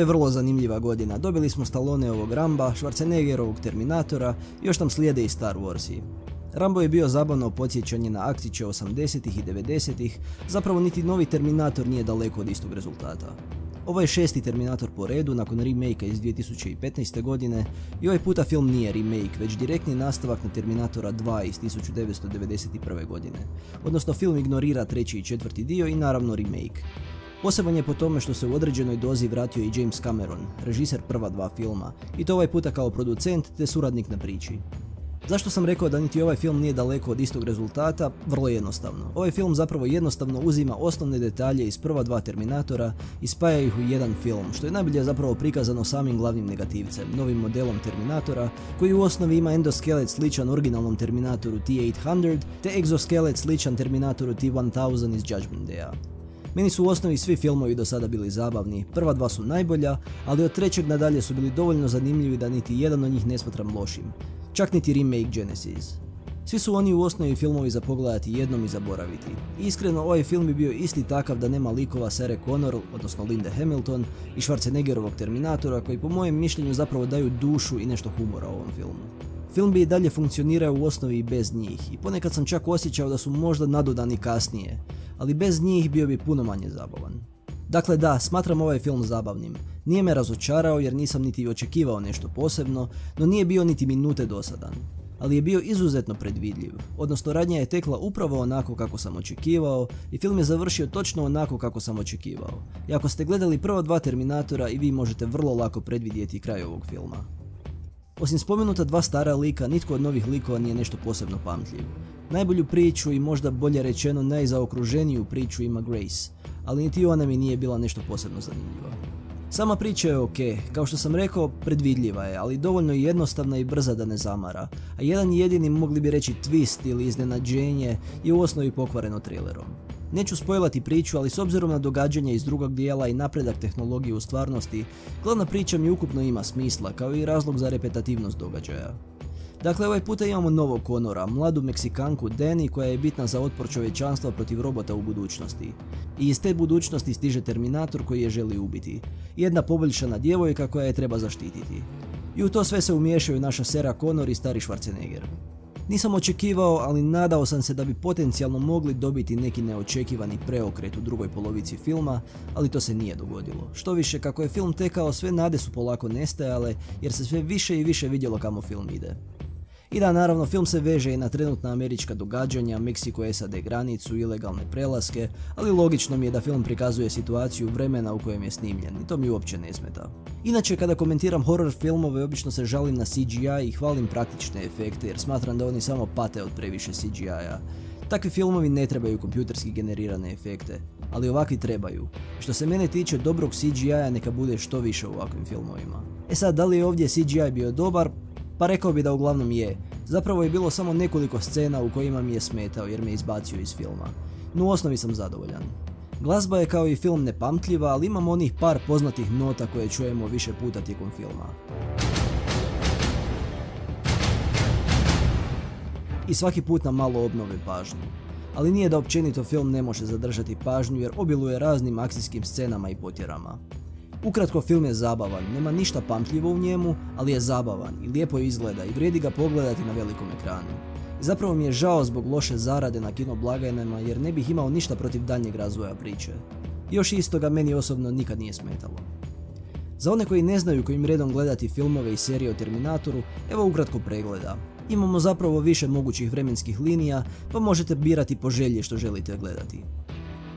je vrlo zanimljiva godina. Dobili smo ovog Ramba, Schwarzeneggerovog Terminatora još nam slijede i Star Warsi. Rambo je bio zabavno podsjećanje na akciće 80-ih i 90-ih, zapravo niti novi Terminator nije daleko od istog rezultata. Ovo je šesti Terminator po redu nakon remakea iz 2015. godine i ovaj puta film nije remake, već direktni nastavak na Terminatora 2 iz 1991. godine. Odnosno film ignorira treći i četvrti dio i naravno remake. Poseban je po tome što se u određenoj dozi vratio i James Cameron, režiser prva dva filma, i to ovaj puta kao producent te suradnik na priči. Zašto sam rekao da niti ovaj film nije daleko od istog rezultata? Vrlo jednostavno. Ovaj film zapravo jednostavno uzima osnovne detalje iz prva dva Terminatora i spaja ih u jedan film, što je najbolje zapravo prikazano samim glavnim negativcem, novim modelom Terminatora, koji u osnovi ima endoskelet sličan originalnom Terminatoru T-800, te exoskelet sličan Terminatoru T-1000 iz Judgment Daya. Meni su u osnovi svi filmovi do sada bili zabavni, prva dva su najbolja, ali od trećeg nadalje su bili dovoljno zanimljivi da niti jedan od njih ne smatram lošim čak niti remake Genesis. Svi su oni u osnovi filmovi za pogledati jednom i zaboraviti. iskreno, ovaj film bi bio isti takav da nema likova Sere Connor, odnosno Linde Hamilton, i Schwarzeneggerovog Terminatora, koji po mojem mišljenju zapravo daju dušu i nešto humora ovom filmu. Film bi i dalje funkcionirao u osnovi i bez njih, i ponekad sam čak osjećao da su možda nadodani kasnije, ali bez njih bio bi puno manje zabavan. Dakle da, smatram ovaj film zabavnim. Nije me razočarao jer nisam niti očekivao nešto posebno, no nije bio niti minute dosadan. Ali je bio izuzetno predvidljiv, odnosno radnja je tekla upravo onako kako sam očekivao i film je završio točno onako kako sam očekivao. I ako ste gledali prva dva Terminatora i vi možete vrlo lako predvidjeti kraj ovog filma. Osim spomenuta dva stara lika, nitko od novih likova nije nešto posebno pamtljiv. Najbolju priču i možda bolje rečeno najzaokruženiju priču ima Grace, ali niti ona mi nije bila nešto posebno zanimljiva. Sama priča je ok, kao što sam rekao, predvidljiva je, ali dovoljno jednostavna i brza da ne zamara, a jedan jedini mogli bi reći twist ili iznenađenje je u osnovi pokvareno thrillerom. Neću spojlati priču, ali s obzirom na događanja iz drugog dijela i napredak tehnologije u stvarnosti, glavna priča mi ukupno ima smisla, kao i razlog za repetativnost događaja. Dakle, ovaj puta imamo novog Konora, mladu Meksikanku Deni koja je bitna za otpor čovječanstva protiv robota u budućnosti. I iz te budućnosti stiže Terminator koji je želi ubiti. Jedna poboljšana djevojka koja je treba zaštititi. I u to sve se umiješaju naša Sera Connor i stari Schwarzenegger. Nisam očekivao, ali nadao sam se da bi potencijalno mogli dobiti neki neočekivani preokret u drugoj polovici filma, ali to se nije dogodilo. Što više, kako je film tekao, sve nade su polako nestajale, jer se sve više i više vidjelo kamo film ide. I da, naravno, film se veže i na trenutna američka događanja, Meksiko-SAD granicu, ilegalne prelaske, ali logično mi je da film prikazuje situaciju vremena u kojem je snimljen i to mi uopće ne smeta. Inače, kada komentiram horror filmove, obično se žalim na CGI i hvalim praktične efekte jer smatram da oni samo pate od previše CGI-a. Takvi filmovi ne trebaju kompjuterski generirane efekte, ali ovakvi trebaju. Što se mene tiče dobrog CGI-a neka bude što više u ovakvim filmovima. E sad, da li je ovdje CGI bio dobar? Pa rekao bi da uglavnom je. Zapravo je bilo samo nekoliko scena u kojima mi je smetao jer me izbacio iz filma. No u osnovi sam zadovoljan. Glazba je kao i film nepamtljiva, ali imam onih par poznatih nota koje čujemo više puta tijekom filma. I svaki put nam malo obnove pažnju. Ali nije da općenito film ne može zadržati pažnju jer obiluje raznim akcijskim scenama i potjerama. Ukratko film je zabavan, nema ništa pamtljivo u njemu, ali je zabavan i lijepo izgleda i vrijedi ga pogledati na velikom ekranu. Zapravo mi je žao zbog loše zarade na kino blagajnama jer ne bih imao ništa protiv daljnjeg razvoja priče. Još istoga meni osobno nikad nije smetalo. Za one koji ne znaju kojim redom gledati filmove i serije o Terminatoru, evo ukratko pregleda. Imamo zapravo više mogućih vremenskih linija, pa možete birati po želji što želite gledati.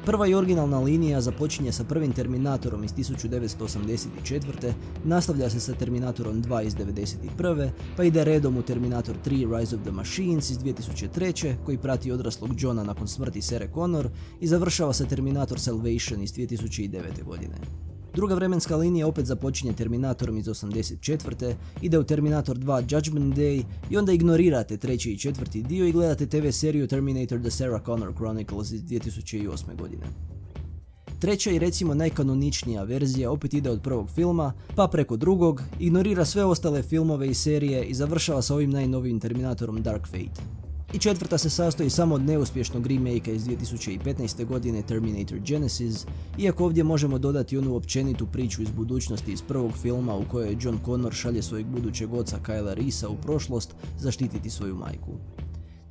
Prva i originalna linija započinje sa prvim Terminatorom iz 1984. Nastavlja se sa Terminatorom 2 iz 1991. pa ide redom u Terminator 3 Rise of the Machines iz 2003. koji prati odraslog Johna nakon smrti Sere Connor i završava se Terminator Salvation iz 2009. godine. Druga vremenska linija opet započinje Terminatorom iz 84. ide u Terminator 2 Judgment Day i onda ignorirate treći i četvrti dio i gledate TV seriju Terminator The Sarah Connor Chronicles iz 2008. godine. Treća i recimo najkanoničnija verzija opet ide od prvog filma, pa preko drugog, ignorira sve ostale filmove i serije i završava sa ovim najnovijim Terminatorom Dark Fate. I četvrta se sastoji samo od neuspješnog remakea iz 2015. godine Terminator Genesis, iako ovdje možemo dodati onu općenitu priču iz budućnosti iz prvog filma u kojoj John Connor šalje svojeg budućeg oca Kyla Risa u prošlost zaštititi svoju majku.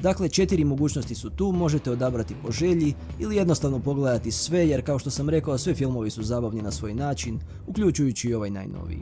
Dakle, četiri mogućnosti su tu, možete odabrati po želji ili jednostavno pogledati sve jer kao što sam rekao sve filmovi su zabavni na svoj način, uključujući i ovaj najnoviji.